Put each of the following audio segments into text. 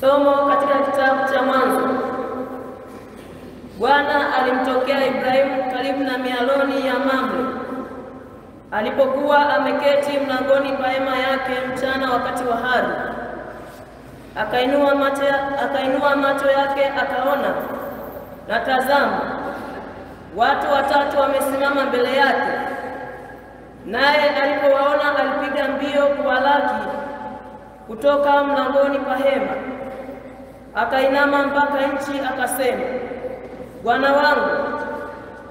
Somo katika kitabu cha Mwanzo. Bwana alimtokea Ibrahimu karibu na mialoni ya Mamre alipokuwa ameketi mlangoni pa hema yake mchana wakati wa hari. Akainua macho, akainua macho yake akaona, na tazama, watu watatu wamesimama mbele yake, naye alipowaona alipiga mbio kuwalaki kutoka mlangoni pa hema akainama mpaka nchi, akasema, Bwana wangu,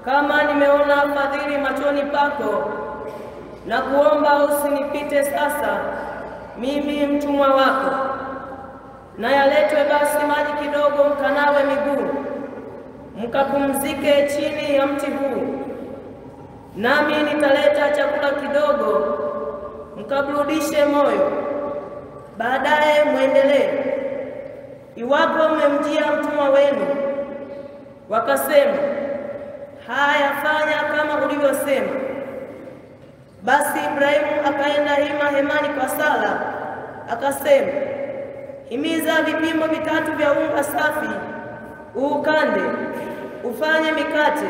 kama nimeona fadhili machoni pako, na kuomba usinipite sasa, mimi mtumwa wako, na yaletwe basi maji kidogo, mkanawe miguu, mkapumzike chini ya mti huu, nami nitaleta chakula kidogo, mkaburudishe moyo, baadaye mwendelee. Iwapo mmemjia mtumwa wenu wakasema, haya, fanya kama ulivyosema. Basi Ibrahimu akaenda hima hemani kwa sala, akasema, himiza vipimo vitatu vya unga safi, uukande, ufanye mikate.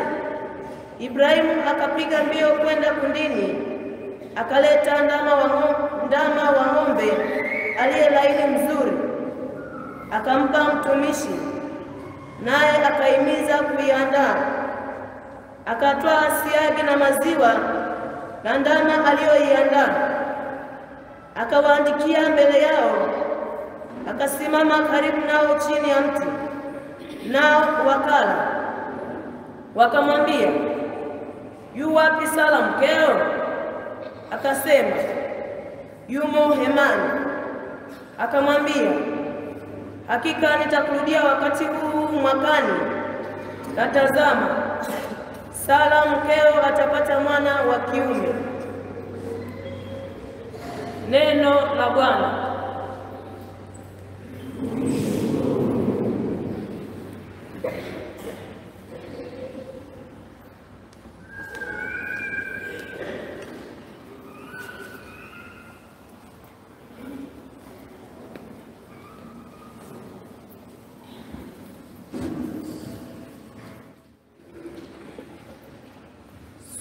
Ibrahimu akapiga mbio kwenda kundini, akaleta ndama wa ng'ombe, ndama wa ng'ombe aliye laini mzuri, akampa mtumishi naye akaimiza kuiandaa. Akatwaa siagi na maziwa na ndama aliyoiandaa, akawaandikia mbele yao, akasimama karibu nao chini ya mti, nao wakala. Wakamwambia, yu wapi Sala mkeo? Akasema, yumo hemani. Akamwambia, Hakika nitakurudia wakati huu mwakani, natazama tazama, Sara mkeo atapata mwana wa kiume. Neno la Bwana.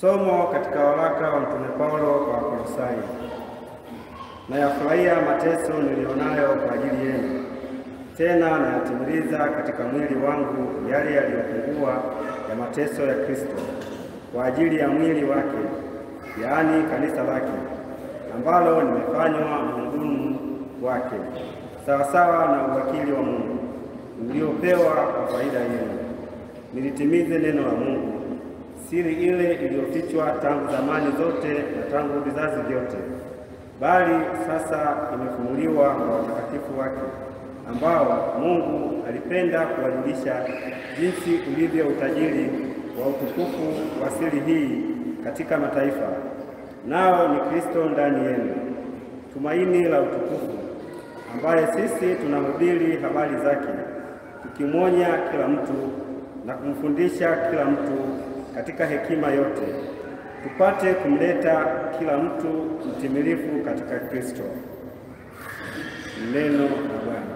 Somo katika waraka wa Mtume Paulo kwa Wakolosai. Nayafurahia mateso nilionayo kwa ajili yenu, tena nayatimiliza katika mwili wangu yale yaliyopungua ya mateso ya Kristo kwa ajili ya mwili wake, yaani kanisa lake, ambalo nimefanywa mhudumu wake, sawasawa na uwakili wa Mungu niliopewa kwa faida yenu, nilitimize neno la Mungu siri ile iliyofichwa tangu zamani zote na tangu vizazi vyote, bali sasa imefunuliwa kwa watakatifu wake, ambao Mungu alipenda kuwajulisha jinsi ulivyo utajiri wa utukufu wa siri hii katika mataifa, nao ni Kristo ndani yenu, tumaini la utukufu, ambaye sisi tunahubiri habari zake, tukimwonya kila mtu na kumfundisha kila mtu katika hekima yote, tupate kumleta kila mtu mtimilifu katika Kristo. Neno la Bwana.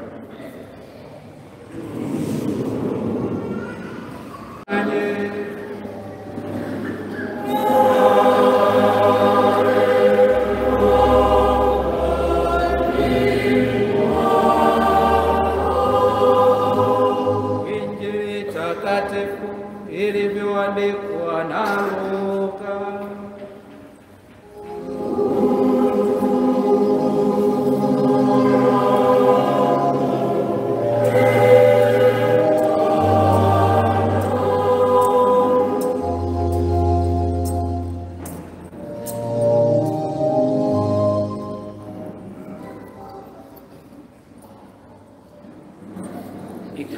Injili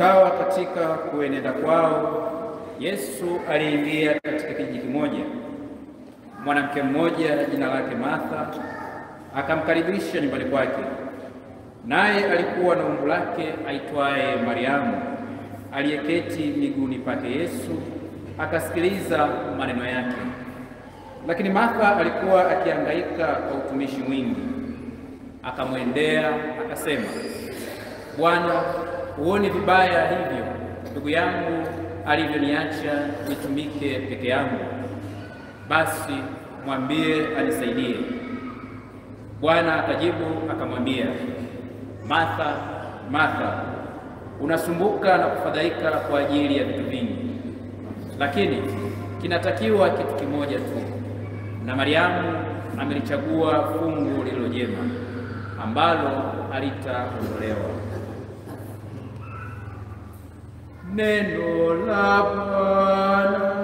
Ikawa katika kuenenda kwao, Yesu aliingia katika kijiji kimoja. Mwanamke mmoja jina lake Martha akamkaribisha nyumbani kwake, naye alikuwa na umbu lake aitwaye Mariamu, aliyeketi miguuni pake Yesu akasikiliza maneno yake. Lakini Martha alikuwa akihangaika kwa utumishi mwingi. Akamwendea akasema, Bwana, huoni vibaya hivyo ndugu yangu alivyoniacha nitumike peke yangu, basi mwambie anisaidie. Bwana akajibu akamwambia, Martha, Martha, unasumbuka na kufadhaika kwa ajili ya vitu vingi, lakini kinatakiwa kitu kimoja tu, na Mariamu amelichagua fungu lililo jema, ambalo halitaondolewa. Nenola Bana